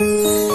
嗯。